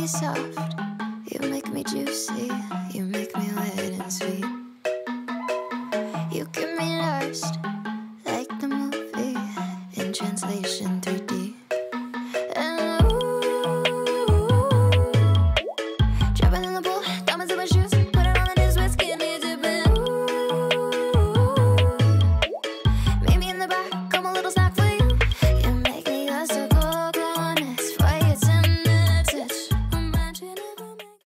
me soft. You make me juicy. You make me wet and sweet. You give me lost like the movie in translation 3D.